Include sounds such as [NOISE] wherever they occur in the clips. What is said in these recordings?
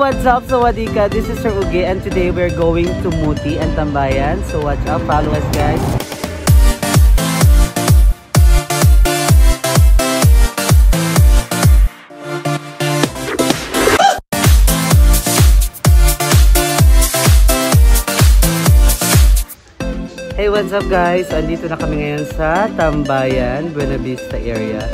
what's up? Sawadika, this is Sir Uge and today we're going to Muti and Tambayan. So watch out, follow us guys. Hey, what's up guys? Andito na kami ngayon sa Tambayan, Buena Vista area.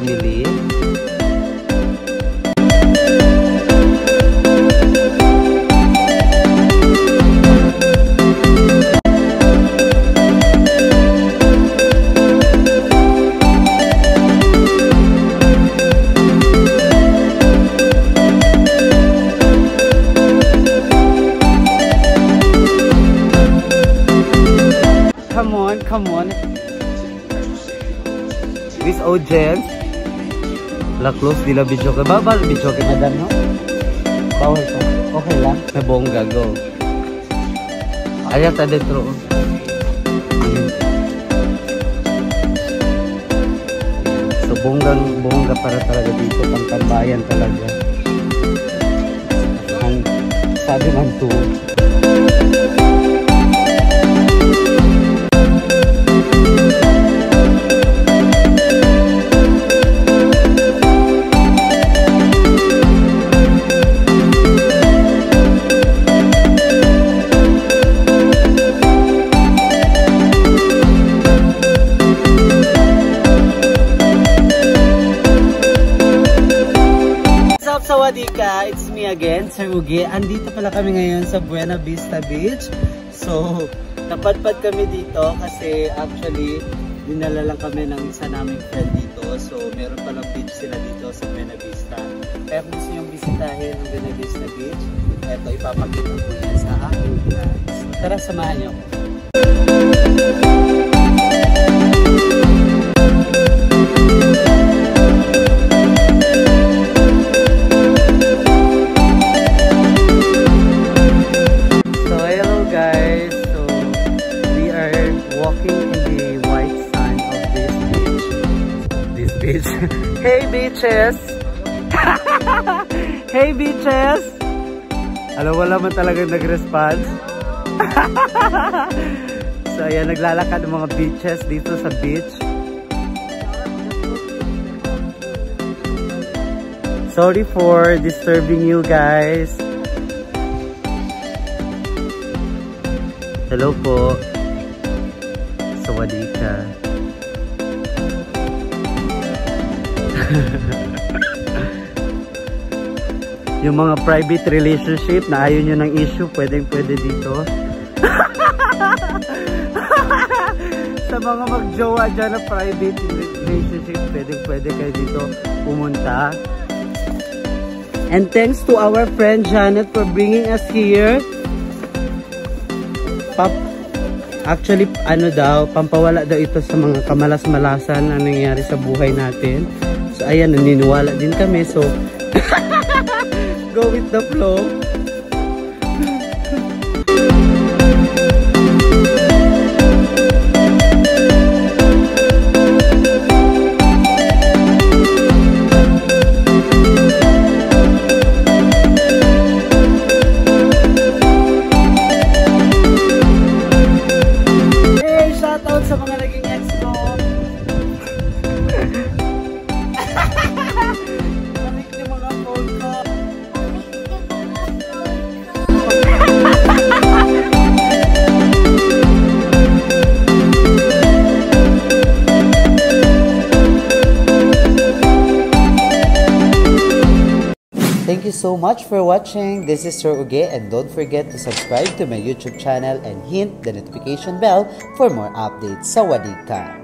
Family. Come on, come on. This audience. La close di la video ka. Bawal video ka madam, no? Bawal to. Okay lang. May bongga, go. Ayat adentro. So bonggang bongga para talaga dito pang tambayan talaga. Ang sabi man to. Sawadika? It's me again, Sir Uge. Andito pala kami ngayon sa Buena Vista Beach. So, napadpad kami dito kasi actually, dinala lang kami ng isa naming friend dito. So, meron palang beach sila dito sa Buena Vista. Kaya kung gusto yung bisitahin ng Buena Vista Beach, eto ipapakita ko yan sa aking vlog. So, tara, samahan niyo. ako. Walking in the white sand of this beach. This beach. [LAUGHS] hey beaches! [LAUGHS] hey beaches! Alam wala man talagang nag-response. [LAUGHS] so ayan, naglalakad ng mga beaches dito sa beach. Sorry for disturbing you guys. Hello po. Sawadika. [LAUGHS] Yung mga private relationship na ayaw nyo ng issue, pwedeng pwede dito. [LAUGHS] Sa mga magjowa dyan na private relationship, pwedeng pwede kayo dito pumunta. And thanks to our friend Janet for bringing us here. Pap Actually, ano daw, pampawala daw ito sa mga kamalas-malasan na nangyayari sa buhay natin. So, ayan, naniniwala din kami. So, [LAUGHS] go with the flow. So much for watching. This is Sir Uge and don't forget to subscribe to my YouTube channel and hit the notification bell for more updates. Sawadee ka!